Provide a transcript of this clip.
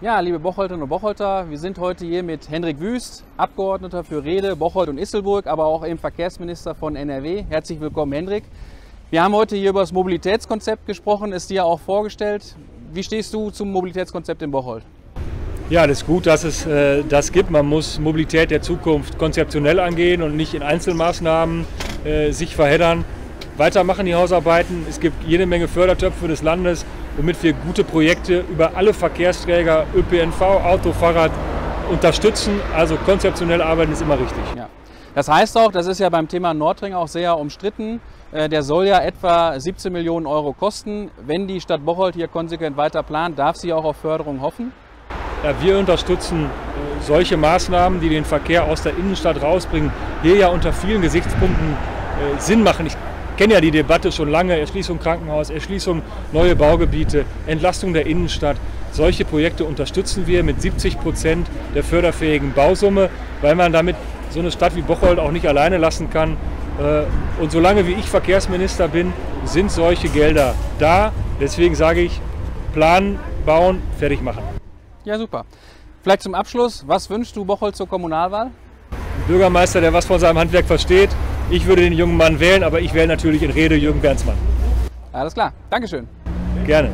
Ja, liebe Bocholterinnen und Bocholter, wir sind heute hier mit Hendrik Wüst, Abgeordneter für Rede, Bocholt und Isselburg, aber auch eben Verkehrsminister von NRW. Herzlich willkommen, Hendrik. Wir haben heute hier über das Mobilitätskonzept gesprochen, ist dir auch vorgestellt. Wie stehst du zum Mobilitätskonzept in Bocholt? Ja, das ist gut, dass es äh, das gibt. Man muss Mobilität der Zukunft konzeptionell angehen und nicht in Einzelmaßnahmen äh, sich verheddern. Weitermachen die Hausarbeiten. Es gibt jede Menge Fördertöpfe des Landes womit wir gute Projekte über alle Verkehrsträger, ÖPNV, Auto, Fahrrad unterstützen. Also konzeptionell arbeiten ist immer richtig. Ja. Das heißt auch, das ist ja beim Thema Nordring auch sehr umstritten. Äh, der soll ja etwa 17 Millionen Euro kosten. Wenn die Stadt Bocholt hier konsequent weiter plant, darf sie auch auf Förderung hoffen? Ja, wir unterstützen äh, solche Maßnahmen, die den Verkehr aus der Innenstadt rausbringen, hier ja unter vielen Gesichtspunkten äh, Sinn machen. Ich kenne ja die Debatte schon lange, Erschließung Krankenhaus, Erschließung neue Baugebiete, Entlastung der Innenstadt. Solche Projekte unterstützen wir mit 70 Prozent der förderfähigen Bausumme, weil man damit so eine Stadt wie Bocholt auch nicht alleine lassen kann. Äh, und solange wie ich Verkehrsminister bin, sind solche Gelder da. Deswegen sage ich, planen, bauen, fertig machen. Ja, super. Vielleicht zum Abschluss, was wünschst du Bocholt zur Kommunalwahl? Ein Bürgermeister, der was von seinem Handwerk versteht, ich würde den jungen Mann wählen, aber ich wähle natürlich in Rede Jürgen Bernsmann. Alles klar, Dankeschön. Gerne.